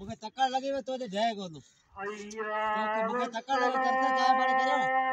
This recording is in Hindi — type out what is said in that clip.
मूंखे लगे लॻी वियो तो जय कोन तो तकड़ लॻी लगे चांहि पाणी जाय बड़े करे